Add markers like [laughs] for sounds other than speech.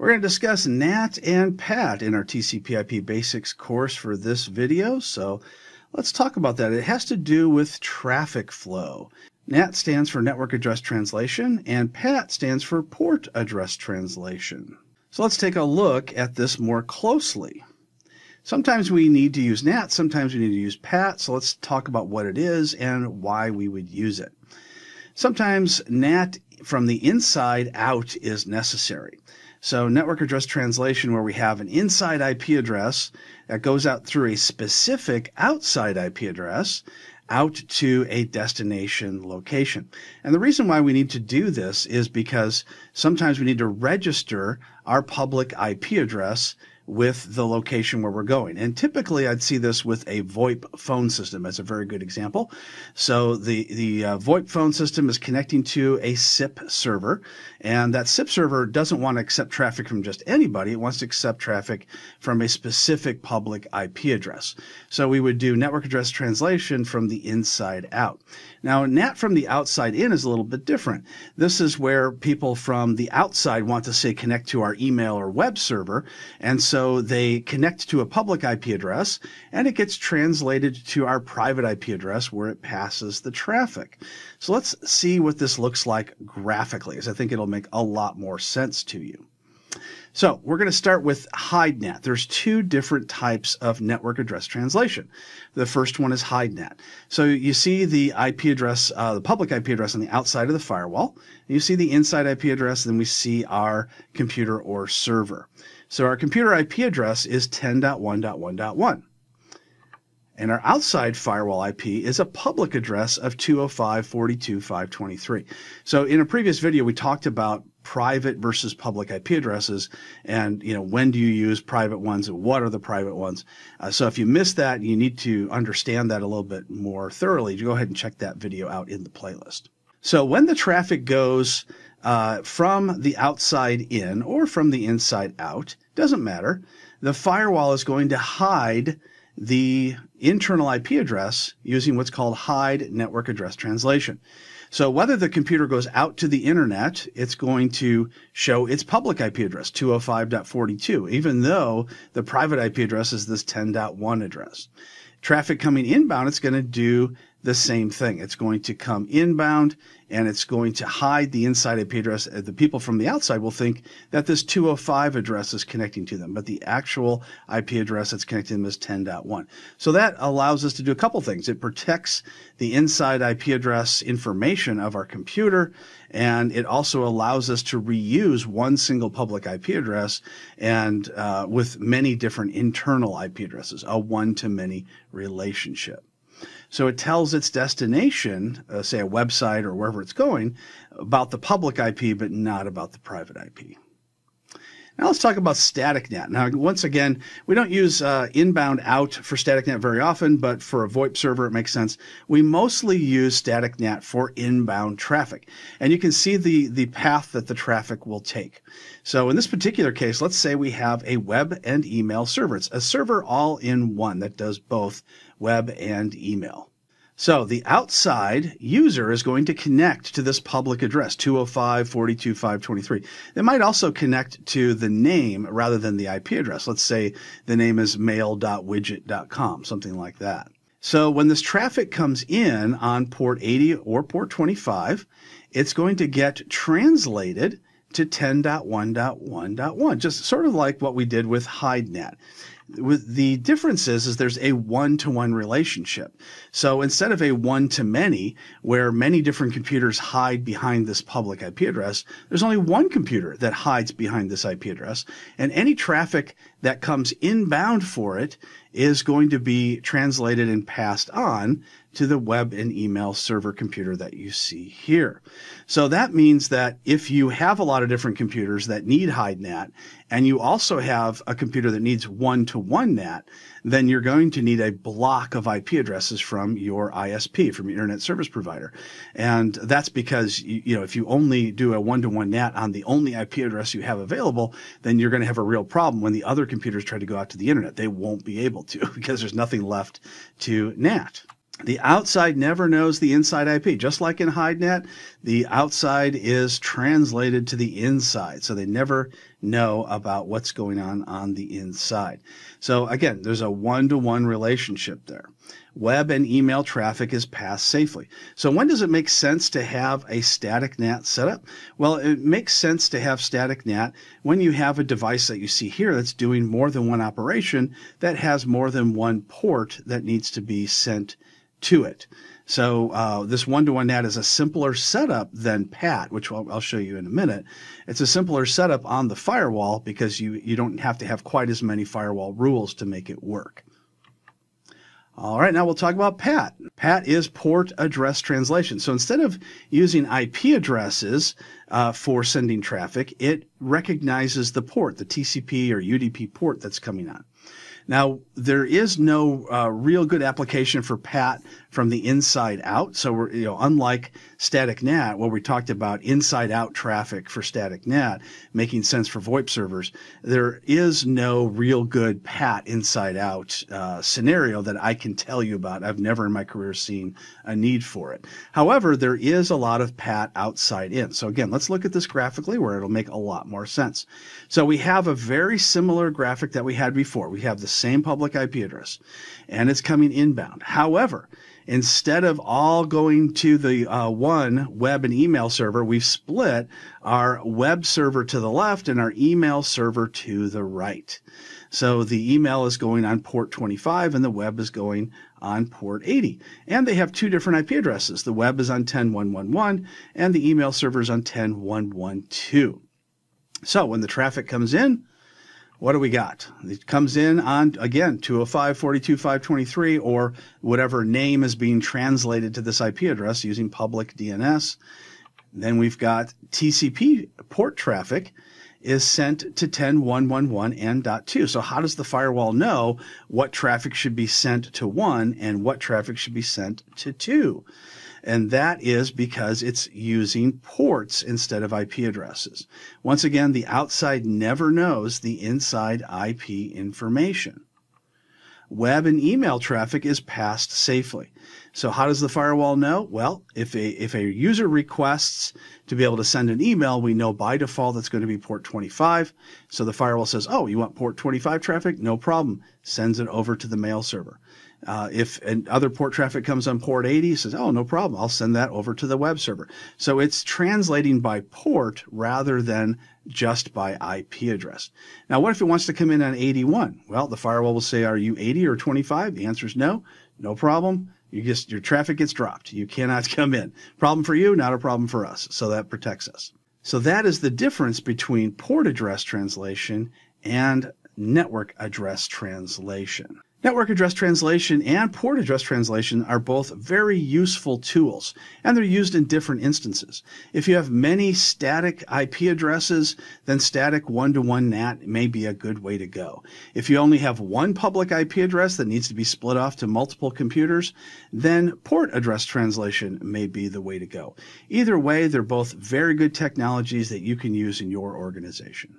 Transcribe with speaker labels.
Speaker 1: We're going to discuss NAT and PAT in our TCP/IP Basics course for this video. So let's talk about that. It has to do with traffic flow. NAT stands for Network Address Translation, and PAT stands for Port Address Translation. So let's take a look at this more closely. Sometimes we need to use NAT, sometimes we need to use PAT. So let's talk about what it is and why we would use it. Sometimes NAT from the inside out is necessary. So network address translation where we have an inside IP address that goes out through a specific outside IP address out to a destination location. And the reason why we need to do this is because sometimes we need to register our public IP address with the location where we're going. And typically I'd see this with a VoIP phone system as a very good example. So the, the uh, VoIP phone system is connecting to a SIP server and that SIP server doesn't want to accept traffic from just anybody. It wants to accept traffic from a specific public IP address. So we would do network address translation from the inside out. Now, NAT from the outside in is a little bit different. This is where people from the outside want to say connect to our email or web server. And so they connect to a public IP address and it gets translated to our private IP address where it passes the traffic. So let's see what this looks like graphically, as I think it'll make a lot more sense to you. So we're going to start with Hide NAT. There's two different types of network address translation. The first one is Hide NAT. So you see the IP address, uh, the public IP address on the outside of the firewall. You see the inside IP address, and then we see our computer or server. So our computer IP address is 10.1.1.1. And our outside firewall IP is a public address of 205.42.523. So in a previous video, we talked about private versus public IP addresses and you know when do you use private ones and what are the private ones? Uh, so if you missed that you need to understand that a little bit more thoroughly go ahead and check that video out in the playlist. So when the traffic goes uh, from the outside in or from the inside out doesn't matter the firewall is going to hide the internal IP address using what's called hide network address translation so whether the computer goes out to the internet, it's going to show its public IP address, 205.42, even though the private IP address is this 10.1 address. Traffic coming inbound, it's going to do the same thing. It's going to come inbound and it's going to hide the inside IP address. Uh, the people from the outside will think that this 205 address is connecting to them, but the actual IP address that's connecting them is 10.1. So that allows us to do a couple things. It protects the inside IP address information of our computer, and it also allows us to reuse one single public IP address and uh, with many different internal IP addresses, a one-to-many relationship. So it tells its destination, uh, say a website or wherever it's going, about the public IP, but not about the private IP. Now let's talk about static NAT. Now, once again, we don't use uh, inbound out for static NAT very often, but for a VoIP server, it makes sense. We mostly use static NAT for inbound traffic. And you can see the, the path that the traffic will take. So in this particular case, let's say we have a web and email server. It's a server all in one that does both web, and email. So the outside user is going to connect to this public address, 205.42.523. They might also connect to the name rather than the IP address. Let's say the name is mail.widget.com, something like that. So when this traffic comes in on port 80 or port 25, it's going to get translated to 10.1.1.1, just sort of like what we did with Hide NAT with the difference is, is there's a one-to-one relationship. So instead of a one-to-many, where many different computers hide behind this public IP address, there's only one computer that hides behind this IP address, and any traffic that comes inbound for it is going to be translated and passed on to the web and email server computer that you see here. So that means that if you have a lot of different computers that need Hide NAT and you also have a computer that needs one to one NAT, then you're going to need a block of IP addresses from your ISP, from your internet service provider. And that's because, you know, if you only do a one to one NAT on the only IP address you have available, then you're going to have a real problem when the other computers try to go out to the internet. They won't be able to [laughs] because there's nothing left to NAT. The outside never knows the inside IP. Just like in Hide NAT, the outside is translated to the inside. So they never know about what's going on on the inside. So again, there's a one to one relationship there. Web and email traffic is passed safely. So when does it make sense to have a static NAT setup? Well, it makes sense to have static NAT when you have a device that you see here that's doing more than one operation that has more than one port that needs to be sent to it. So uh, this one-to-one NAT is a simpler setup than PAT, which I'll, I'll, show you in a minute. It's a simpler setup on the firewall because you, you don't have to have quite as many firewall rules to make it work. All right, now we'll talk about PAT. PAT is port address translation. So instead of using IP addresses uh, for sending traffic, it recognizes the port, the TCP or UDP port that's coming on. Now, there is no uh, real good application for PAT from the inside out. So we're, you know, unlike static NAT, where we talked about inside out traffic for static NAT making sense for VoIP servers, there is no real good PAT inside out uh, scenario that I can tell you about. I've never in my career seen a need for it. However, there is a lot of PAT outside in. So again, let's look at this graphically where it'll make a lot more sense. So we have a very similar graphic that we had before. We have the same public IP address and it's coming inbound. However, instead of all going to the uh, one web and email server, we've split our web server to the left and our email server to the right. So the email is going on port 25 and the web is going on port 80. And they have two different IP addresses. The web is on 10111 and the email server is on 10112. So when the traffic comes in, what do we got? It comes in on, again, 205, 42, 523, or whatever name is being translated to this IP address using public DNS. Then we've got TCP port traffic is sent to 10.111 and .2. So how does the firewall know what traffic should be sent to 1 and what traffic should be sent to 2? And that is because it's using ports instead of IP addresses. Once again, the outside never knows the inside IP information. Web and email traffic is passed safely. So how does the firewall know? Well, if a, if a user requests to be able to send an email, we know by default that's going to be port 25. So the firewall says, oh, you want port 25 traffic? No problem. Sends it over to the mail server. Uh, if other port traffic comes on port 80, says, oh, no problem. I'll send that over to the web server. So it's translating by port rather than just by IP address. Now, what if it wants to come in on 81? Well, the firewall will say, are you 80 or 25? The answer is no. No problem. You just, your traffic gets dropped. You cannot [laughs] come in. Problem for you, not a problem for us. So that protects us. So that is the difference between port address translation and network address translation. Network address translation and port address translation are both very useful tools, and they're used in different instances. If you have many static IP addresses, then static one-to-one NAT may be a good way to go. If you only have one public IP address that needs to be split off to multiple computers, then port address translation may be the way to go. Either way, they're both very good technologies that you can use in your organization.